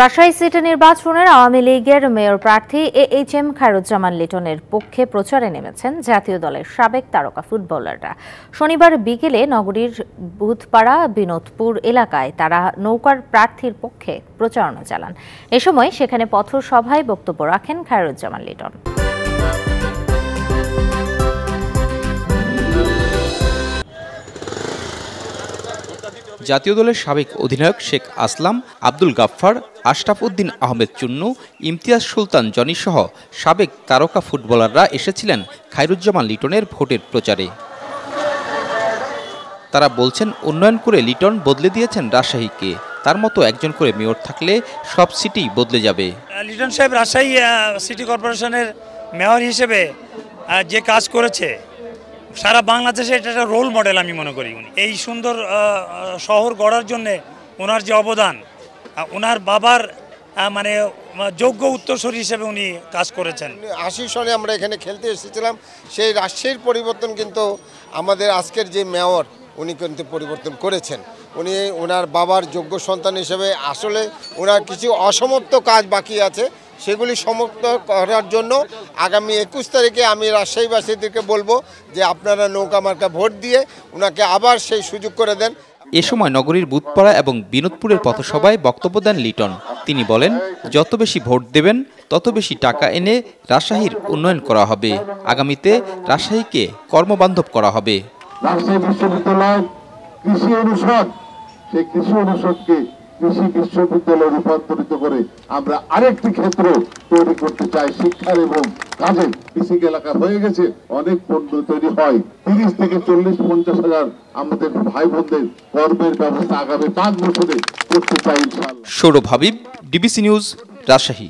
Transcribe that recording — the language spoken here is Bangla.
রাজশাহী সিটি নির্বাচনের আওয়ামী লীগের মেয়র প্রার্থী এ এইচ এম খায়রুজ্জামান লিটনের পক্ষে প্রচারে নেমেছেন জাতীয় দলের সাবেক তারকা ফুটবলাররা। শনিবার বিকেলে নগরীর বুধপাড়া বিনোদপুর এলাকায় তারা নৌকার প্রার্থীর পক্ষে প্রচারণা চালান। এ সময় সেখানে পথসভায় বক্তব্য রাখেন খায়রুজ্জামান লিটন। জাতীয় দলের সাবেক অধিনায়ক শেখ আসলাম, আব্দুল গাফফার, আশরাফ উদ্দিন আহমেদ চুন্নু, ইমতিয়াজ সুলতান জনি সহ সাবেক তারকা ফুটবলাররা এসেছিলেন খায়রুজ্জামান লিটনের ভোটের প্রচারে। তারা বলছেন, উন্নয়ন করে লিটন বদলে দিয়েছেন রাজশাহীকে। তার মতো একজন করে মেয়র থাকলে সব সিটি বদলে যাবে। লিটন সাহেব রাজশাহী সিটি কর্পোরেশনের মেয়র হিসেবে যে কাজ করেছে সারা বাংলাদেশে এটা একটা রোল মডেল আমি মনে করি উনি। এই সুন্দর শহর গড়ার জন্যে ওনার যে অবদান ওনার বাবার মানে যোগ্য উত্তরসূরি হিসেবে উনি কাজ করেছেন। আশি সনে আমরা এখানে খেলতে এসেছিলাম, সেই রাজশাহীর পরিবর্তন কিন্তু আমাদের আজকের যে মেয়র, উনি কিন্তু পরিবর্তন করেছেন। উনি ওনার বাবার যোগ্য সন্তান হিসেবে আসলে ওনার কিছু অসমাপ্ত কাজ বাকি আছে সেগুলি সমাপ্ত করার জন্য আগামী একুশ তারিখে আমি রাজশাহীবাসীদেরকে বলব যে আপনারা নৌকা মার্কা ভোট দিয়ে ওনাকে আবার সেই সুযোগ করে দেন। এ সময় নগরীর বুথপাড়া এবং বিনোদপুরের পথসভায় বক্তব্য দেন লিটন। তিনি বলেন যত বেশি ভোট দেবেন তত বেশি টাকা এনে রাজশাহীর উন্নয়ন করা হবে। আগামীতে রাজশাহীকে কর্মবান্ধব করা হবে। রাজশাহী বিশ্ববিদ্যালয় কৃষি অনুষদ সেই কৃষি অনুষদকে কৃষি বিশ্ববিদ্যালয়ে রূপান্তরিত করে আমরা আরেকটি ক্ষেত্র তৈরি করতে চাই। শিক্ষার এবং কাজে কৃষি এলাকা হয়ে গেছে, অনেক পণ্য তৈরি হয়। তিরিশ থেকে চল্লিশ পঞ্চাশ হাজার আমাদের ভাই বোনদের কর্মের ব্যবস্থা আগামী পাঁচ বছরে করতে চাই সৌরভ হাবিব, ডিবিসি নিউজ, রাজশাহী।